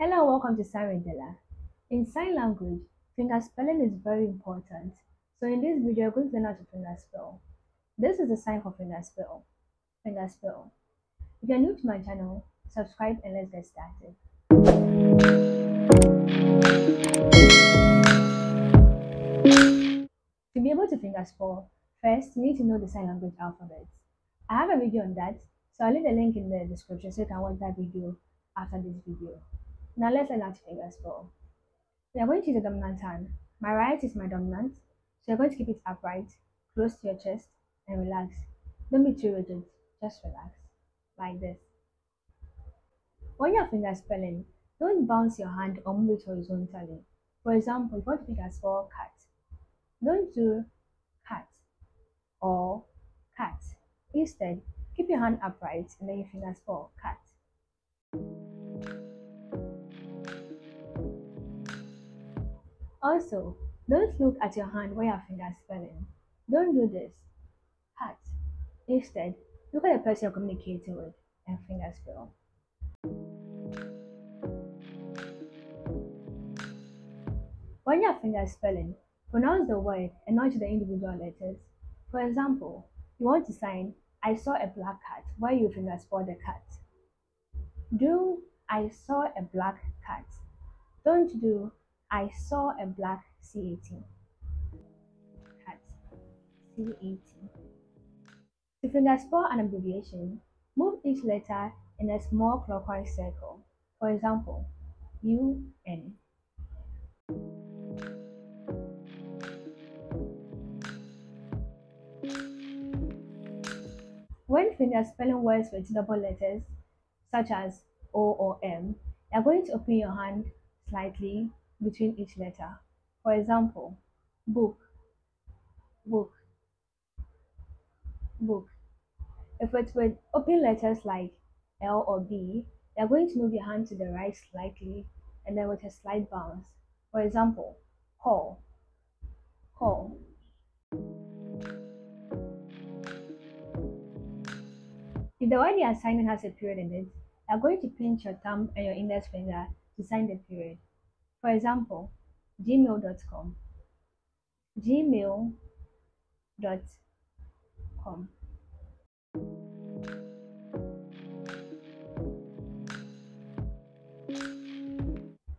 Hello and welcome to Sign In sign language, finger spelling is very important. So in this video, we're going to learn how to finger spell. This is the sign for finger spell. Finger spell. If you're new to my channel, subscribe and let's get started. To be able to finger spell, first you need to know the sign language alphabet. I have a video on that, so I'll leave the link in the description so you can watch that video after this video. Now let's learn how to finger spell. We are going to use the dominant hand. My right is my dominant, so you're going to keep it upright, close to your chest, and relax. Don't be too rigid, just relax, like this. When you're finger spelling, don't bounce your hand or move it horizontally. For example, if you want to finger spell cat, don't do cat or cat. Instead, keep your hand upright and then your finger spell cat. Also, don't look at your hand while your finger spelling. Don't do this. Cut. Instead, look at the person you're communicating with and finger spell. When you're finger spelling, pronounce the word and not the individual letters. For example, you want to sign I saw a black cat while you finger spell the cat. Do I saw a black cat. Don't do I saw a black C18. Cat. C18. To finger spell an abbreviation, move each letter in a small clockwise circle. For example, UN. When finger spelling words with double letters, such as O or M, you're going to open your hand slightly between each letter. For example, book, book, book. If it's with open letters like L or B, you're going to move your hand to the right slightly and then with a slight bounce. For example, call, call. If the word you are signing has a period in it, you're going to pinch your thumb and your index finger to sign the period. For example, gmail.com. gmail.com.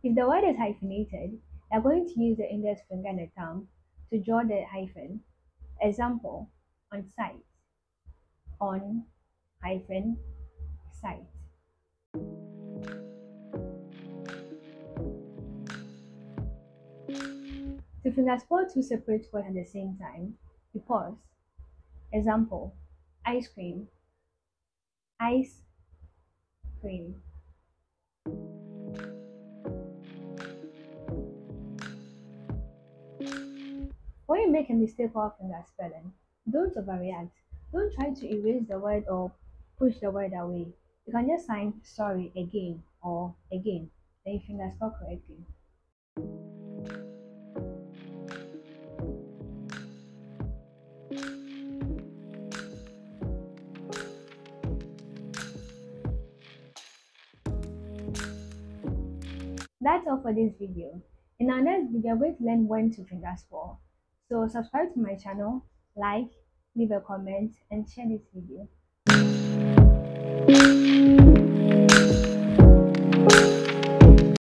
If the word is hyphenated, are going to use the index finger and the thumb to draw the hyphen. Example, on site, on hyphen site. To finger spell two separate words at the same time, you pause. Example, ice cream, ice cream. When you make a mistake while finger spelling, don't overreact. Don't try to erase the word or push the word away. You can just sign sorry again or again, then you finger spell correctly. That's all for this video. In our next video, we're going to learn when to finger spell. So subscribe to my channel, like, leave a comment, and share this video.